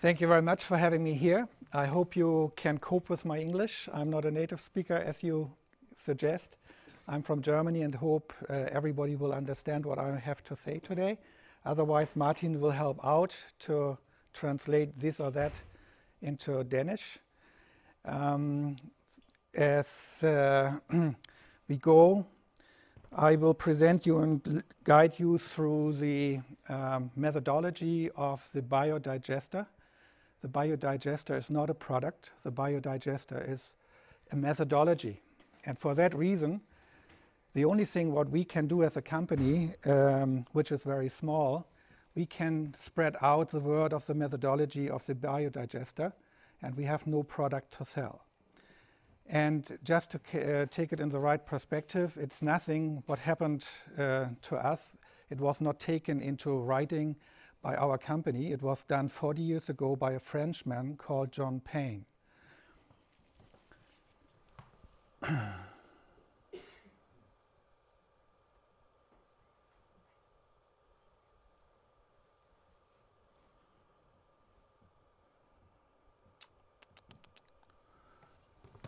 Thank you very much for having me here. I hope you can cope with my English. I'm not a native speaker, as you suggest. I'm from Germany and hope uh, everybody will understand what I have to say today. Otherwise, Martin will help out to translate this or that into Danish. Um, as uh, we go, I will present you and guide you through the um, methodology of the biodigester. The biodigester is not a product, the biodigester is a methodology. And for that reason, the only thing what we can do as a company, um, which is very small, we can spread out the word of the methodology of the biodigester, and we have no product to sell. And just to uh, take it in the right perspective, it's nothing what happened uh, to us. It was not taken into writing by our company. It was done 40 years ago by a Frenchman called Jean Pain.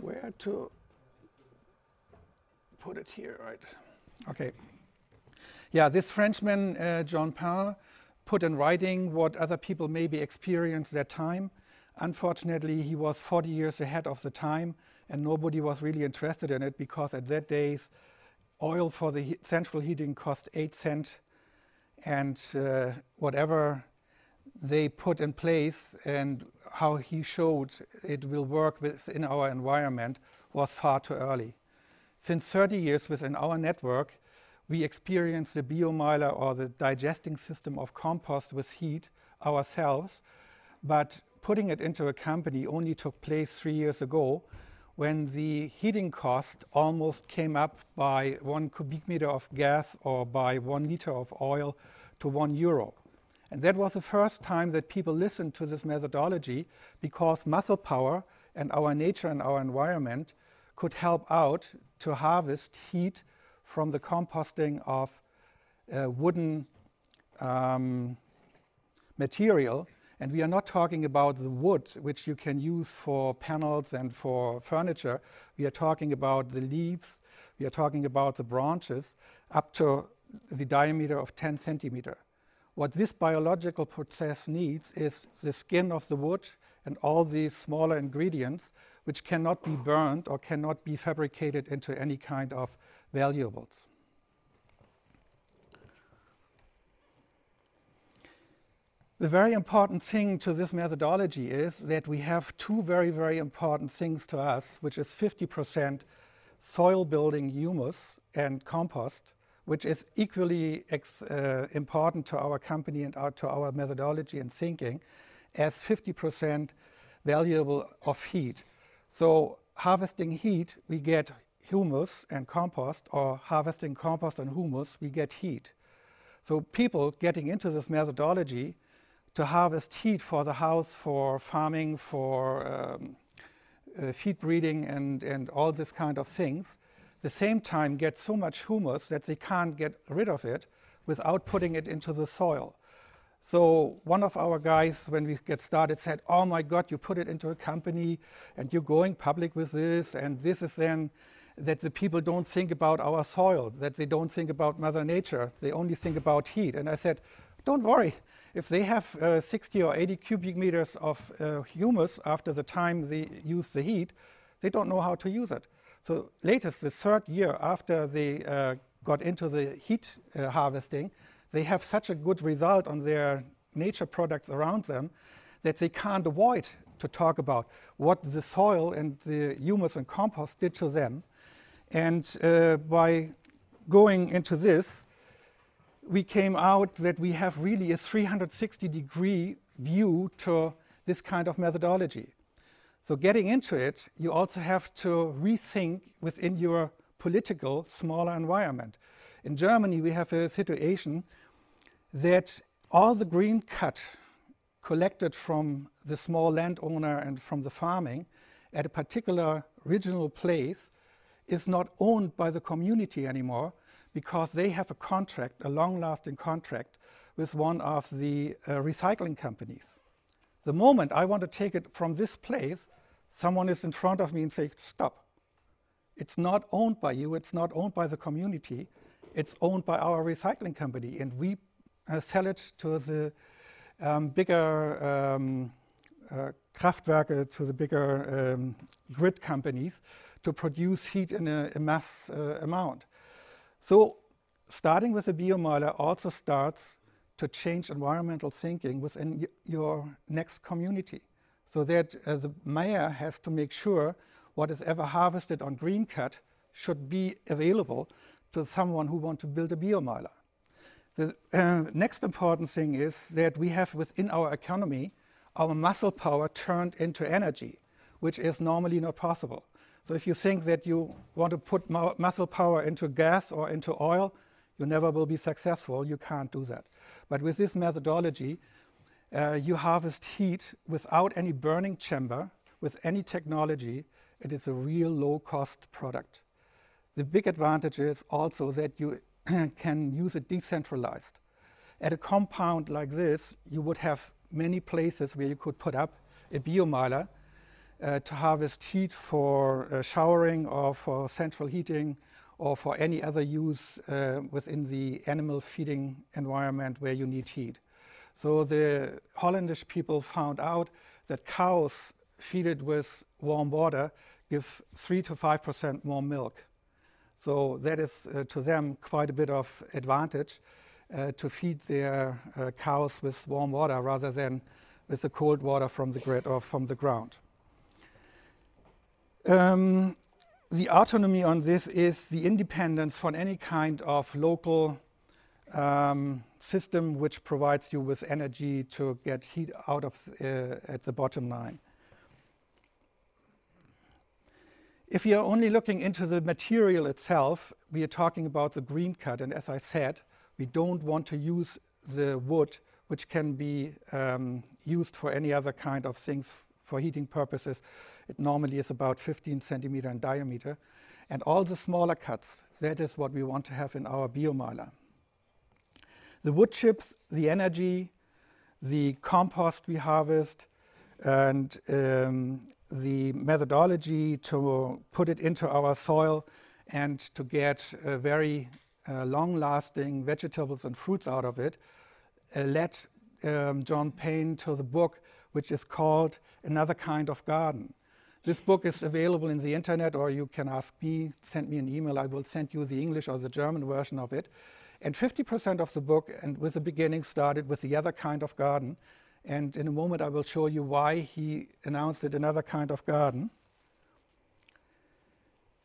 where to put it here, right? Okay. Yeah, this Frenchman, uh, Jean Pain, put in writing what other people maybe experienced that time. Unfortunately, he was 40 years ahead of the time, and nobody was really interested in it because at that days, oil for the he central heating cost 8 cents, and uh, whatever they put in place and how he showed it will work within our environment was far too early. Since 30 years within our network, we experience the biomeiler or the digesting system of compost with heat ourselves, but putting it into a company only took place three years ago when the heating cost almost came up by one cubic meter of gas or by one liter of oil to one euro. And that was the first time that people listened to this methodology because muscle power and our nature and our environment could help out to harvest heat from the composting of uh, wooden um, material. And we are not talking about the wood, which you can use for panels and for furniture. We are talking about the leaves, we are talking about the branches up to the diameter of 10 centimeter. What this biological process needs is the skin of the wood and all these smaller ingredients which cannot be burned or cannot be fabricated into any kind of valuables. The very important thing to this methodology is that we have two very, very important things to us, which is 50% soil building humus and compost, which is equally uh, important to our company and our, to our methodology and thinking as 50% valuable of heat. So harvesting heat, we get humus and compost, or harvesting compost and humus, we get heat. So people getting into this methodology to harvest heat for the house, for farming, for um, uh, feed breeding and, and all this kind of things, the same time get so much humus that they can't get rid of it without putting it into the soil. So one of our guys, when we get started, said, "Oh my God, you put it into a company, and you're going public with this, and this is then that the people don't think about our soil, that they don't think about Mother Nature, they only think about heat." And I said, "Don't worry. If they have uh, 60 or 80 cubic meters of uh, humus after the time they use the heat, they don't know how to use it." So latest, the third year after they uh, got into the heat uh, harvesting, they have such a good result on their nature products around them that they can't avoid to talk about what the soil and the humus and compost did to them. And uh, by going into this, we came out that we have really a 360 degree view to this kind of methodology. So getting into it, you also have to rethink within your political smaller environment. In Germany, we have a situation that all the green cut collected from the small landowner and from the farming at a particular regional place is not owned by the community anymore because they have a contract, a long lasting contract, with one of the uh, recycling companies. The moment I want to take it from this place, someone is in front of me and say, stop. It's not owned by you, it's not owned by the community, it's owned by our recycling company, and we uh, sell it to the um, bigger um, uh, Kraftwerke, to the bigger um, grid companies to produce heat in a, a mass uh, amount. So starting with a biomeiler also starts to change environmental thinking within your next community so that uh, the mayor has to make sure what is ever harvested on green cut should be available to someone who wants to build a biomeiler. The uh, next important thing is that we have within our economy our muscle power turned into energy, which is normally not possible. So if you think that you want to put muscle power into gas or into oil, you never will be successful. You can't do that. But with this methodology, uh, you harvest heat without any burning chamber, with any technology. It is a real low-cost product. The big advantage is also that you can use it decentralized. At a compound like this, you would have many places where you could put up a biomeiler to harvest heat for uh, showering or for central heating or for any other use uh, within the animal feeding environment where you need heat. So the Hollandish people found out that cows feeded with warm water give 3 to 5% more milk. So that is uh, to them quite a bit of advantage uh, to feed their uh, cows with warm water rather than with the cold water from the grid or from the ground. Um, the autonomy on this is the independence from any kind of local um, system which provides you with energy to get heat out of uh, at the bottom line. If you're only looking into the material itself, we are talking about the green cut, and as I said, we don't want to use the wood which can be um, used for any other kind of things for heating purposes. It normally is about 15 centimeter in diameter. And all the smaller cuts, that is what we want to have in our biomeiler. The wood chips, the energy, the compost we harvest, and um, the methodology to put it into our soil and to get very uh, long-lasting vegetables and fruits out of it uh, led um, Jean Pain to the book which is called Another Kind of Garden. This book is available in the internet, or you can ask me, send me an email, I will send you the English or the German version of it. And 50% of the book, and with the beginning, started with the other kind of garden. And in a moment, I will show you why he announced it another kind of garden.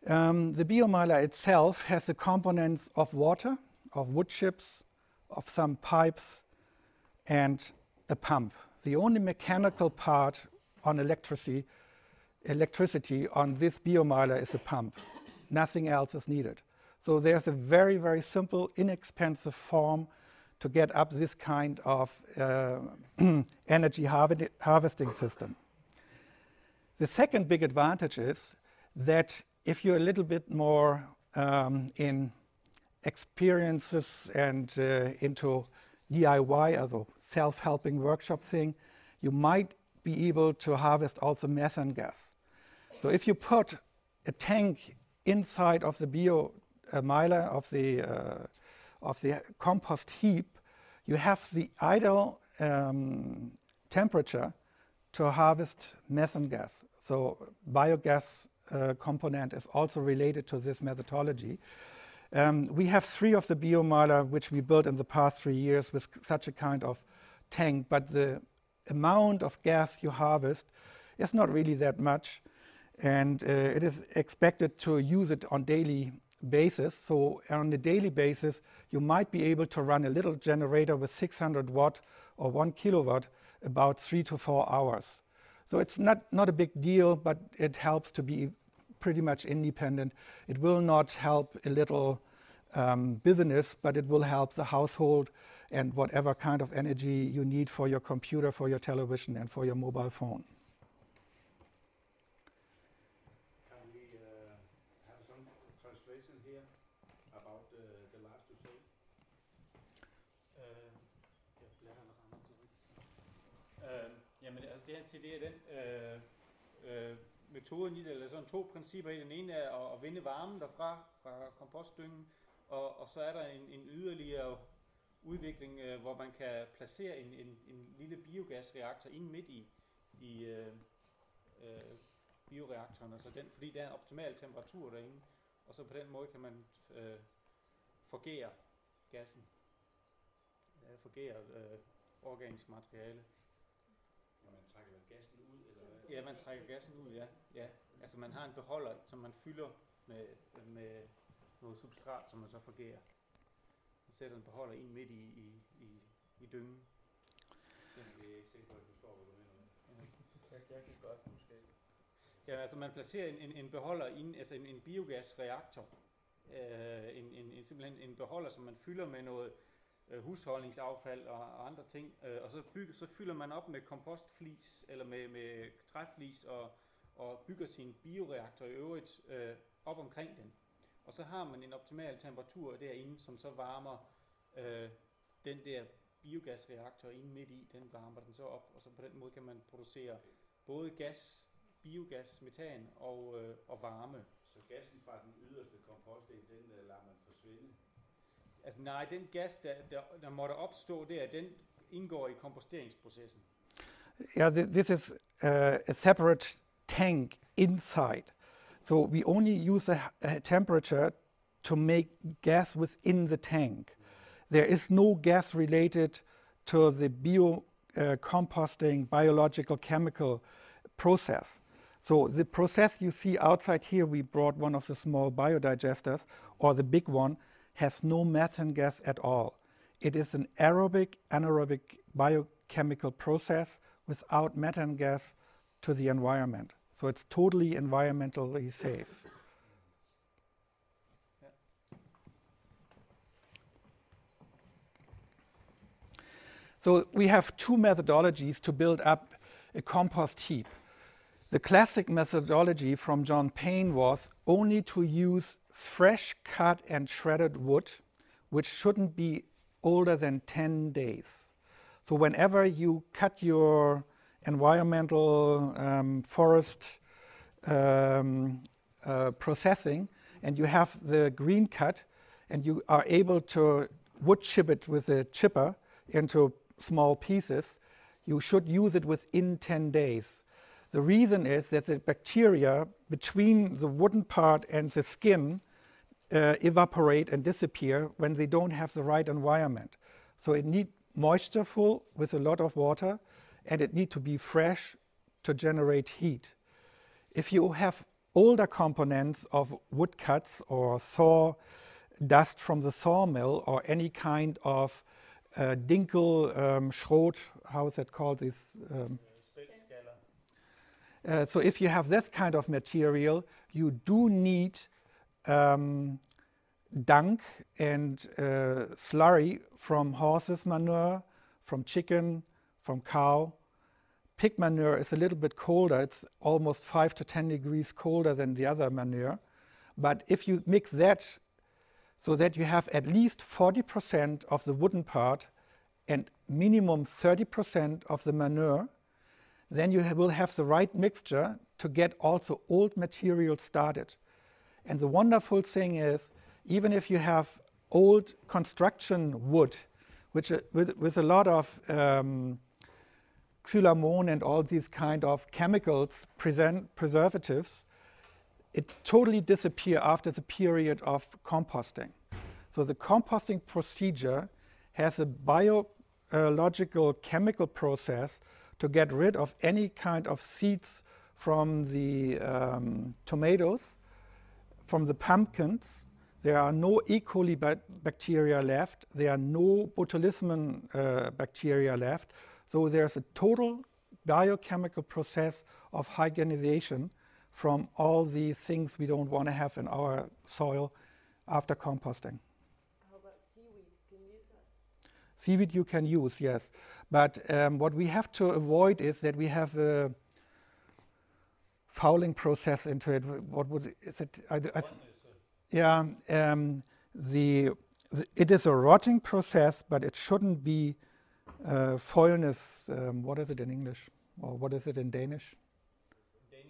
Um, the biomeiler itself has the components of water, of wood chips, of some pipes, and a pump. The only mechanical part on electricity, electricity on this biomeiler is a pump. Nothing else is needed. So there's a very, very simple, inexpensive form to get up this kind of uh, energy harvesting system. The second big advantage is that if you're a little bit more um, in experiences and uh, into DIY, also self-helping workshop thing, you might be able to harvest also methane gas. So if you put a tank inside of the bio miler of the, uh, of the compost heap, you have the ideal um, temperature to harvest methane gas. So biogas uh, component is also related to this methodology. Um, we have three of the biomeiler which we built in the past three years with such a kind of tank, but the amount of gas you harvest is not really that much, and uh, it is expected to use it on daily basis. So on a daily basis, you might be able to run a little generator with 600 watt or one kilowatt about three to four hours. So it's not, not a big deal, but it helps to be pretty much independent. It will not help a little um, business, but it will help the household and whatever kind of energy you need for your computer, for your television, and for your mobile phone. Det er den øh, øh, metoden i det, eller sådan to principper i Den ene er at, at vinde varmen derfra, fra kompostdyngen, og, og så er der en, en yderligere udvikling, øh, hvor man kan placere en, en, en lille biogasreaktor ind midt i, i øh, øh, bioreaktoren, altså den, fordi der er en optimal temperatur derinde, og så på den måde kan man øh, forgere gassen, øh, forgere øh, organisk materiale. Gassen ud, eller hvad? Ja, man trækker gassen ud, ja. ja. Altså man har en beholder, som man fylder med, med noget substrat, som man så forgærer. Man sætter en beholder ind midt i, i, i, i dyngen. Det er jeg ikke sikker på, at jeg forstår, hvad du mener. Jeg, jeg kan godt måske. Ja, altså man placerer en, en, en beholder ind, altså en, en biogasreaktor. Øh, en, en, en, simpelthen en beholder, som man fylder med noget øh, husholdningsaffald og, og andre ting. Øh, og så, bygger, så fylder man op med kompostflis, eller med, med træflis, og, og bygger sin bioreaktor i øvrigt øh, op omkring den. Og så har man en optimal temperatur derinde, som så varmer øh, den der biogasreaktor inde midt i, den varmer den så op, og så på den måde kan man producere både gas, biogas, metan og, øh, og varme. Så gassen fra den yderste kompostdel, den lader man forsvinde? Altså nej, den gas, der, der, der måtte opstå der, den indgår i komposteringsprocessen. Yeah, th this is uh, a separate tank inside. So we only use a, a temperature to make gas within the tank. There is no gas related to the bio uh, composting biological chemical process. So the process you see outside here, we brought one of the small biodigesters, or the big one, has no methane gas at all. It is an aerobic, anaerobic biochemical process without methane gas to the environment. So it's totally environmentally safe. So we have two methodologies to build up a compost heap. The classic methodology from Jean Pain was only to use fresh cut and shredded wood, which shouldn't be older than 10 days. So whenever you cut your environmental um, forest um, uh, processing and you have the green cut and you are able to wood chip it with a chipper into small pieces, you should use it within 10 days. The reason is that the bacteria between the wooden part and the skin uh, evaporate and disappear when they don't have the right environment. So it needs moistureful with a lot of water and it needs to be fresh to generate heat. If you have older components of woodcuts or saw dust from the sawmill or any kind of uh, dinkel um, schrot, how is that called? This, um, uh, so if you have this kind of material, you do need um, dung and uh, slurry from horses manure, from chicken, from cow. Pig manure is a little bit colder. It's almost 5 to 10 degrees colder than the other manure. But if you mix that so that you have at least 40% of the wooden part and minimum 30% of the manure, then you ha will have the right mixture to get also old material started. And the wonderful thing is, even if you have old construction wood, which uh, with, with a lot of um, and all these kind of chemicals, present preservatives, it totally disappear after the period of composting. So the composting procedure has a biological chemical process to get rid of any kind of seeds from the um, tomatoes, from the pumpkins. There are no E. coli ba bacteria left. There are no botulism uh, bacteria left. So there's a total biochemical process of hygienization from all these things we don't want to have in our soil after composting. How about seaweed? Can you use that? Seaweed you can use, yes. But um, what we have to avoid is that we have a fouling process into it. What would is it? I, I, yeah, um, the, the, it is a rotting process, but it shouldn't be uh, foulness. Um, what is it in English? or what is it in Danish? Danish.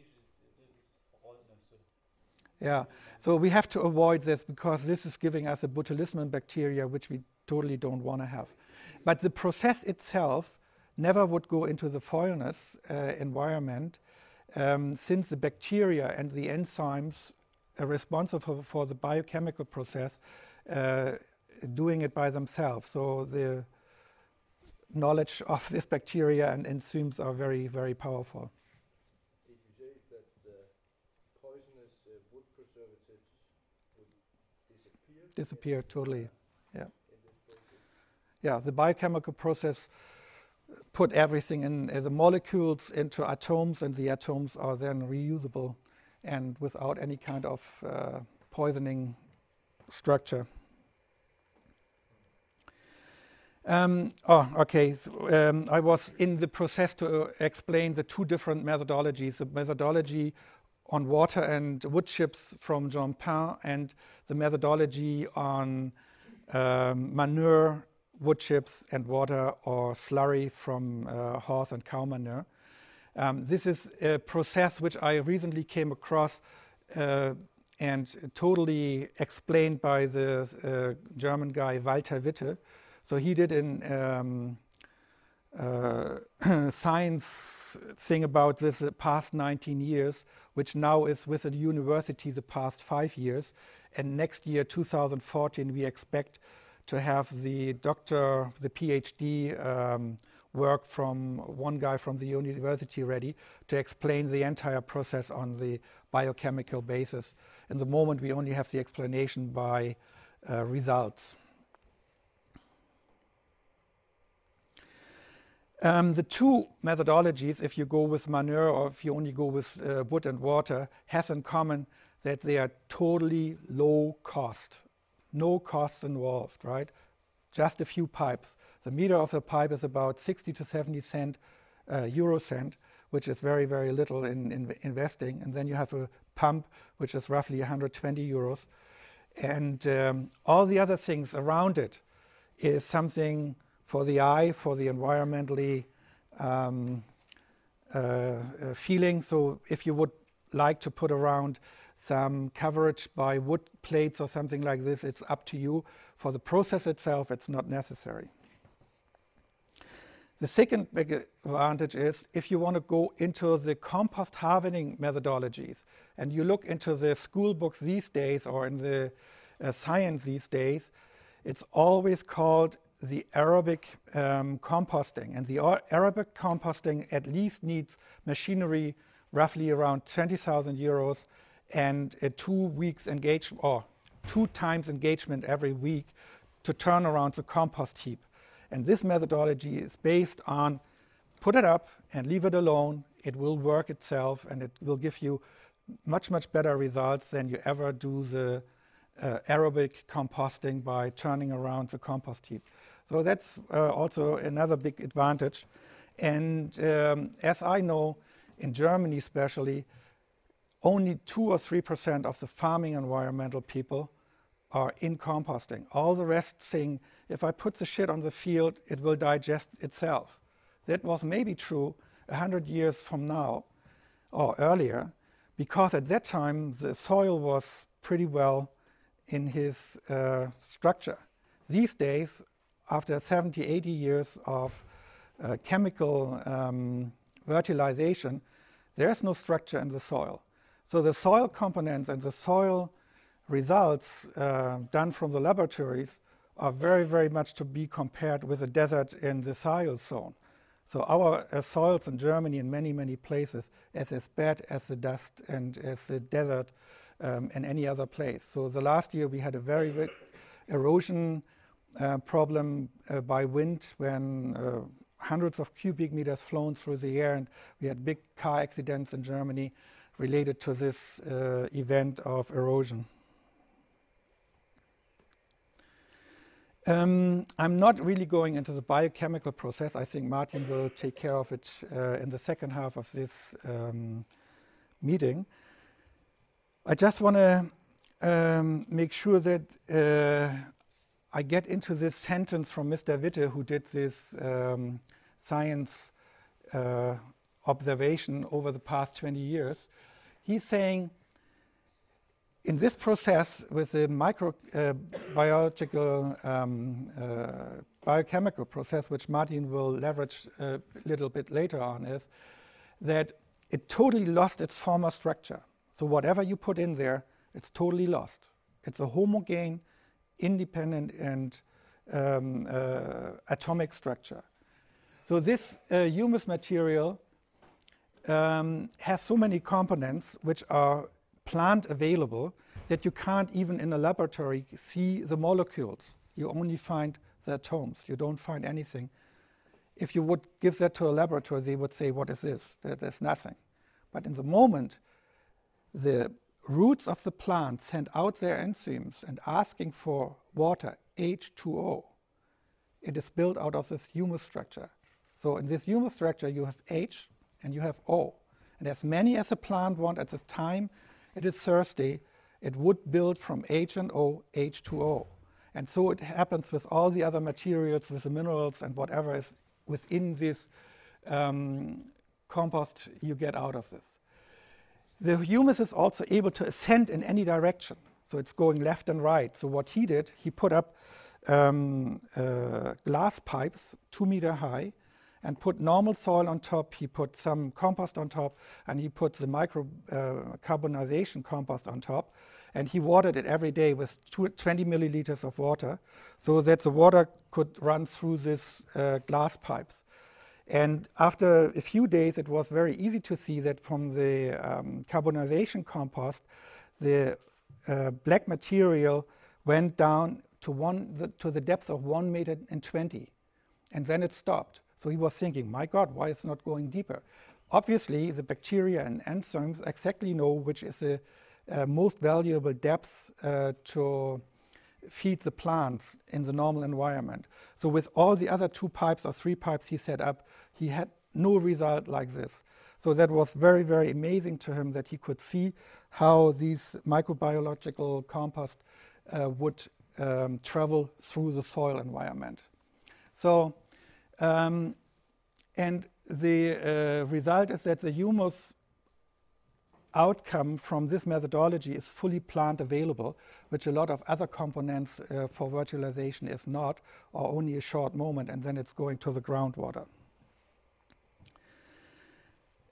Yeah, so we have to avoid this because this is giving us a botulism bacteria which we totally don't want to have. But the process itself never would go into the foulness uh, environment um, since the bacteria and the enzymes are responsible for the biochemical process uh, doing it by themselves. So the knowledge of this bacteria and enzymes are very, very powerful. If you say that the poisonous uh, wood preservatives would disappear Disappear totally. Yeah. in this process, Yeah, the biochemical process put everything in uh, the molecules into atoms, and the atoms are then reusable and without any kind of uh, poisoning structure. Um, oh, okay. So, um, I was in the process to uh, explain the two different methodologies the methodology on water and wood chips from Jean Pain, and the methodology on um, manure, wood chips, and water or slurry from uh, horse and cow manure. Um, this is a process which I recently came across uh, and totally explained by the uh, German guy Walter Witte. So he did a um, uh, science thing about this past 19 years, which now is with the university the past five years. And next year, 2014, we expect to have the doctor, the PhD um, work from one guy from the university ready to explain the entire process on the biochemical basis. In the moment, we only have the explanation by uh, results. Um, the two methodologies, if you go with manure or if you only go with uh, wood and water, has in common that they are totally low cost. No costs involved, right? Just a few pipes. The meter of the pipe is about 60 to 70 cent, uh, euro cent, which is very, very little in, in investing. And then you have a pump, which is roughly 120 euros. And um, all the other things around it is something for the eye, for the environmentally um, uh, uh, feeling. So if you would like to put around some coverage by wood plates or something like this, it's up to you. For the process itself, it's not necessary. The second big advantage is if you want to go into the compost harvesting methodologies and you look into the school books these days or in the uh, science these days, it's always called the aerobic um, composting. And the aerobic composting at least needs machinery roughly around 20,000 euros and a two weeks engagement or two times engagement every week to turn around the compost heap. And this methodology is based on put it up and leave it alone. It will work itself and it will give you much, much better results than you ever do the uh, aerobic composting by turning around the compost heap. So that's uh, also another big advantage. And um, as I know, in Germany especially, only 2 or 3% of the farming environmental people are in composting. All the rest saying, if I put the shit on the field, it will digest itself. That was maybe true 100 years from now or earlier, because at that time the soil was pretty well in his uh, structure. These days, after 70, 80 years of uh, chemical um, fertilization, there's no structure in the soil. So the soil components and the soil results uh, done from the laboratories are very, very much to be compared with the desert in the Sahel zone. So our uh, soils in Germany in many, many places is as bad as the dust and as the desert um, in any other place. So the last year we had a very big erosion uh, problem uh, by wind when uh, hundreds of cubic meters flown through the air and we had big car accidents in Germany related to this uh, event of erosion. Um, I'm not really going into the biochemical process. I think Martin will take care of it uh, in the second half of this um, meeting. I just want to um, make sure that uh, I get into this sentence from Mr. Witte, who did this um, science uh, observation over the past 20 years. He's saying in this process with the microbiological uh, um, uh, biochemical process, which Martin will leverage a little bit later on, is that it totally lost its former structure. So whatever you put in there, it's totally lost. It's a homogene, independent, and um, uh, atomic structure. So this uh, humus material um, has so many components which are plant available that you can't even in a laboratory see the molecules. You only find the atoms. You don't find anything. If you would give that to a laboratory, they would say, what is this? There's nothing. But in the moment, the roots of the plant send out their enzymes and asking for water, H2O. It is built out of this humus structure. So in this humus structure, you have H and you have O. And as many as the plant want at this time, it is thirsty, it would build from H and O, H2O. And so it happens with all the other materials, with the minerals and whatever is within this um, compost you get out of this. The humus is also able to ascend in any direction. So it's going left and right. So what he did, he put up um, uh, glass pipes two meter high and put normal soil on top. He put some compost on top and he put the micro uh, carbonization compost on top. And he watered it every day with 20 milliliters of water so that the water could run through these uh, glass pipes. And after a few days, it was very easy to see that from the um, carbonization compost, the uh, black material went down to, one, the, to the depth of 1 meter and 20. And then it stopped. So he was thinking, my God, why is it not going deeper? Obviously, the bacteria and enzymes exactly know which is the uh, most valuable depth uh, to feed the plants in the normal environment. So with all the other two pipes or three pipes he set up, he had no result like this. So that was very, very amazing to him that he could see how these microbiological compost uh, would um, travel through the soil environment. So, um, and the uh, result is that the humus outcome from this methodology is fully plant available, which a lot of other components uh, for virtualization is not, or only a short moment, and then it's going to the groundwater.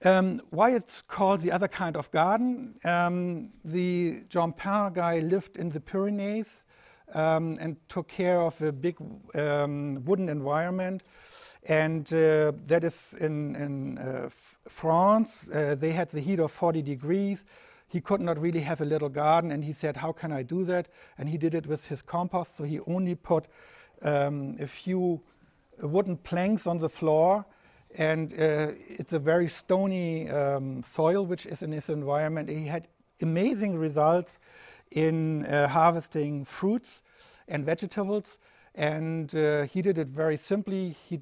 Um, why it's called the other kind of garden? Um, the Jean Pain guy lived in the Pyrenees um, and took care of a big um, wooden environment. And uh, that is in, in uh, France. Uh, they had the heat of 40 degrees. He could not really have a little garden, and he said, How can I do that? And he did it with his compost. So he only put um, a few wooden planks on the floor and uh, it's a very stony um, soil which is in his environment. He had amazing results in uh, harvesting fruits and vegetables, and uh, he did it very simply. He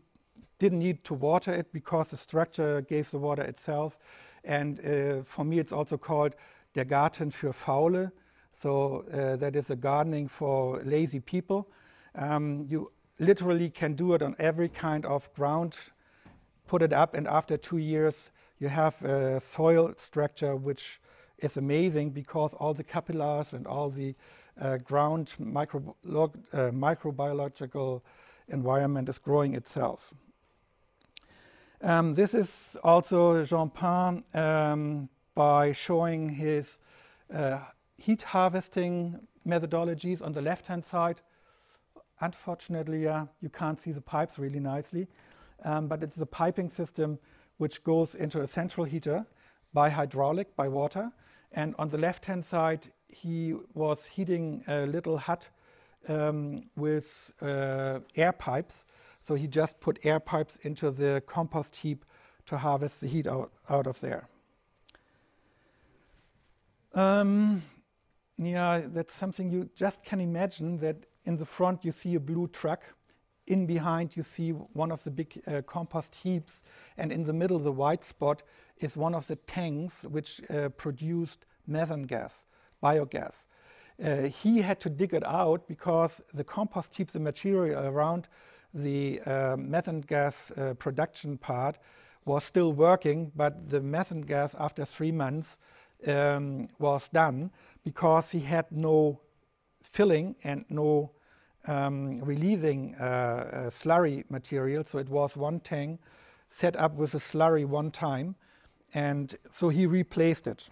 didn't need to water it because the structure gave the water itself. And uh, for me, it's also called der Garten für Faule. So uh, that is a gardening for lazy people. Um, you literally can do it on every kind of ground put it up, and after two years, you have a soil structure which is amazing because all the capillars and all the uh, ground uh, microbiological environment is growing itself. Um, this is also Jean Pain um, by showing his uh, heat harvesting methodologies on the left hand side. Unfortunately, uh, you can't see the pipes really nicely um, but it's a piping system which goes into a central heater by hydraulic, by water. And on the left-hand side, he was heating a little hut um, with uh, air pipes. So he just put air pipes into the compost heap to harvest the heat out, out of there. Um, yeah, that's something you just can imagine that in the front you see a blue truck in behind, you see one of the big uh, compost heaps, and in the middle, the white spot is one of the tanks which uh, produced methane gas, biogas. Uh, he had to dig it out because the compost heap, the material around the uh, methane gas uh, production part, was still working, but the methane gas after three months um, was done because he had no filling and no um, releasing uh, uh, slurry material. So it was one tank set up with a slurry one time, and so he replaced it.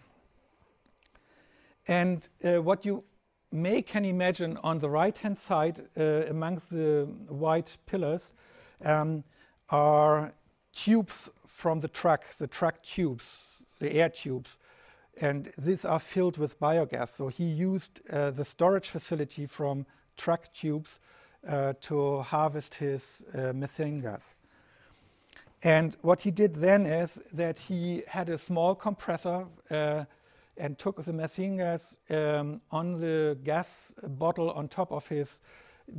And uh, what you may can imagine on the right hand side uh, amongst the white pillars um, are tubes from the truck, the truck tubes, the air tubes. And these are filled with biogas. So he used uh, the storage facility from truck tubes uh, to harvest his uh, methane gas. And what he did then is that he had a small compressor uh, and took the methane gas um, on the gas bottle on top of his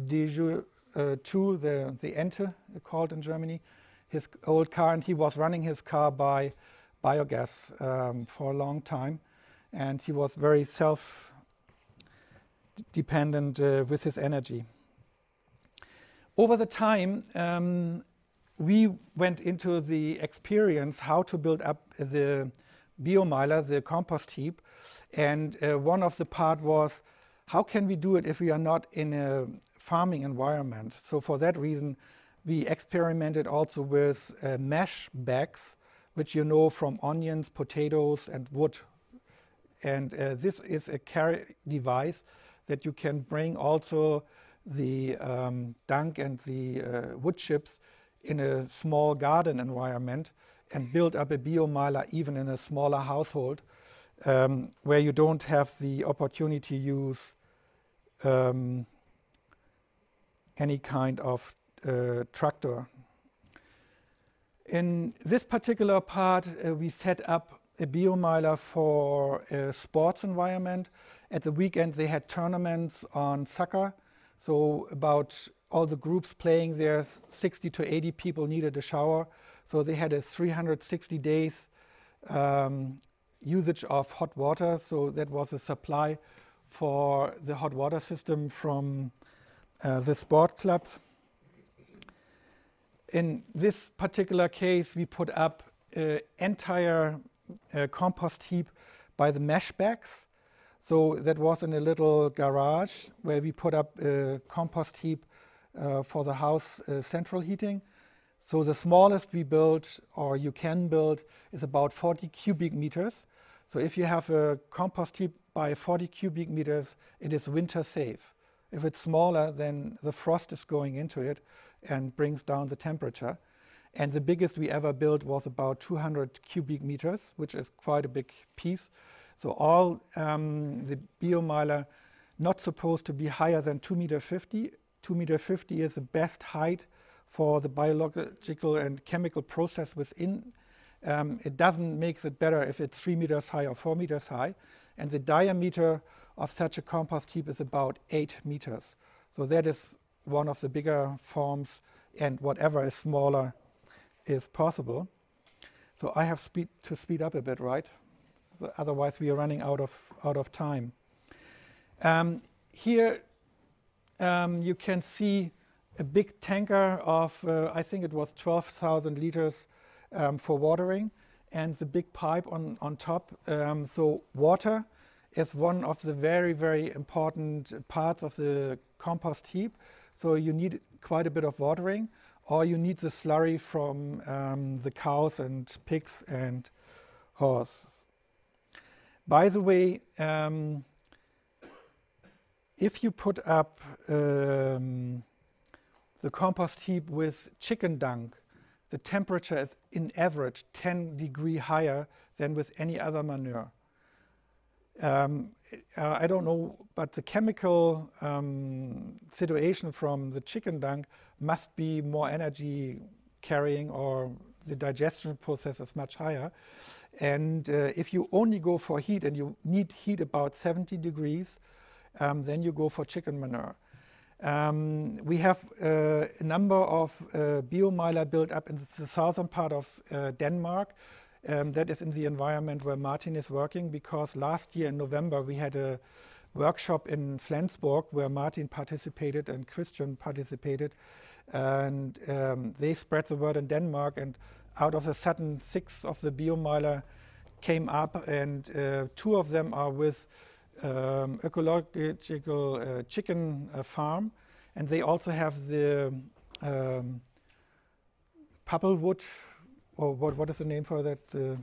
Peugeot uh, 2, the, the Ente called in Germany, his old car, and he was running his car by biogas um, for a long time. And he was very self dependent uh, with his energy. Over the time, um, we went into the experience how to build up the biomeiler, the compost heap. And uh, one of the part was how can we do it if we are not in a farming environment? So for that reason, we experimented also with uh, mesh bags, which you know from onions, potatoes, and wood. And uh, this is a carry device that you can bring also the um, dung and the uh, wood chips in a small garden environment and build up a biomeiler even in a smaller household um, where you don't have the opportunity to use um, any kind of uh, tractor. In this particular part, uh, we set up a biomeiler for a sports environment. At the weekend, they had tournaments on soccer. So about all the groups playing there, 60 to 80 people needed a shower. So they had a 360 days um, usage of hot water. So that was a supply for the hot water system from uh, the sport clubs. In this particular case, we put up an entire uh, compost heap by the mesh bags. So that was in a little garage where we put up a compost heap uh, for the house uh, central heating. So the smallest we built or you can build is about 40 cubic meters. So if you have a compost heap by 40 cubic meters, it is winter safe. If it's smaller, then the frost is going into it and brings down the temperature. And the biggest we ever built was about 200 cubic meters, which is quite a big piece. So all um, the biomeiler not supposed to be higher than 2 meter 50. 2 meter 50 is the best height for the biological and chemical process within. Um, it doesn't make it better if it's 3 meters high or 4 meters high. And the diameter of such a compost heap is about 8 meters. So that is one of the bigger forms, and whatever is smaller is possible. So I have speed to speed up a bit, right? otherwise we are running out of, out of time. Um, here um, you can see a big tanker of, uh, I think it was 12,000 liters um, for watering, and the big pipe on, on top. Um, so water is one of the very, very important parts of the compost heap. So you need quite a bit of watering, or you need the slurry from um, the cows and pigs and horses. By the way, um, if you put up um, the compost heap with chicken dung, the temperature is in average 10 degree higher than with any other manure. Um, uh, I don't know, but the chemical um, situation from the chicken dung must be more energy carrying or the digestion process is much higher. And uh, if you only go for heat and you need heat about 70 degrees, um, then you go for chicken manure. Um, we have uh, a number of uh, biomeiler built up in the southern part of uh, Denmark. Um, that is in the environment where Martin is working because last year in November we had a workshop in Flensburg where Martin participated and Christian participated and um, they spread the word in Denmark and out of the sudden, 6 of the biomeiler came up, and uh, two of them are with um, ecological uh, chicken uh, farm, and they also have the um, wood, or what, what is the name for that? Uh.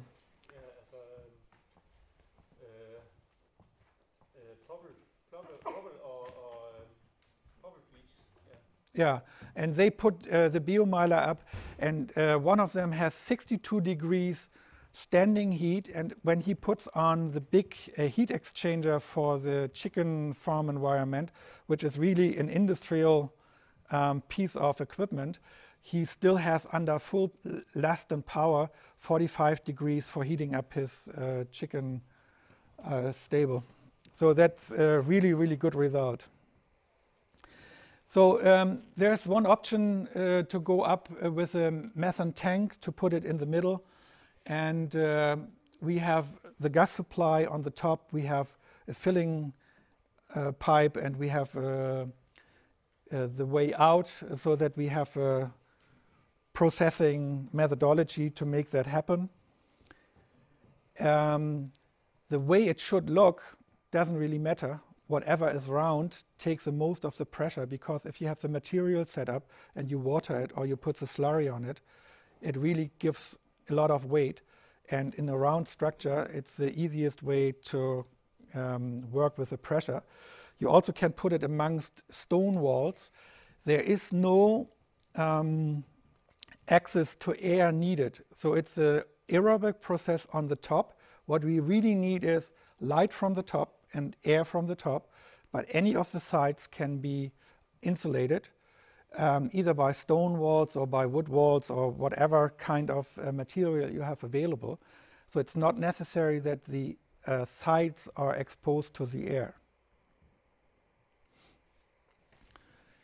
Yeah, and they put uh, the biomeiler up, and uh, one of them has 62 degrees standing heat. And when he puts on the big uh, heat exchanger for the chicken farm environment, which is really an industrial um, piece of equipment, he still has under full l- last and power 45 degrees for heating up his uh, chicken uh, stable. So that's a really, really good result. So um, there's one option uh, to go up uh, with a methane tank to put it in the middle. And uh, we have the gas supply on the top, we have a filling uh, pipe, and we have uh, uh, the way out so that we have a processing methodology to make that happen. Um, the way it should look doesn't really matter whatever is round takes the most of the pressure because if you have the material set up and you water it or you put the slurry on it, it really gives a lot of weight. And in a round structure, it's the easiest way to um, work with the pressure. You also can put it amongst stone walls. There is no um, access to air needed. So it's an aerobic process on the top. What we really need is light from the top and air from the top, but any of the sides can be insulated um, either by stone walls or by wood walls or whatever kind of uh, material you have available. So it's not necessary that the uh, sides are exposed to the air.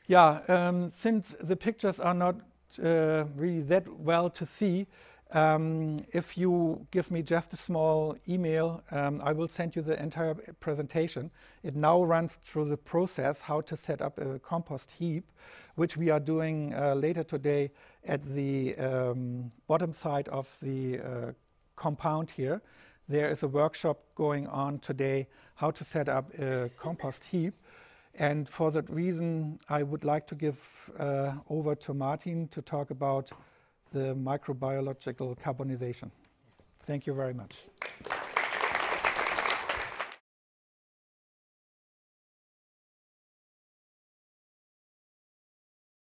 Yeah, um, since the pictures are not uh, really that well to see, um, if you give me just a small email, um, I will send you the entire presentation. It now runs through the process how to set up a compost heap, which we are doing uh, later today at the um, bottom side of the uh, compound here. There is a workshop going on today how to set up a compost heap. And for that reason, I would like to give uh, over to Martin to talk about the microbiological carbonization. Thank you very much.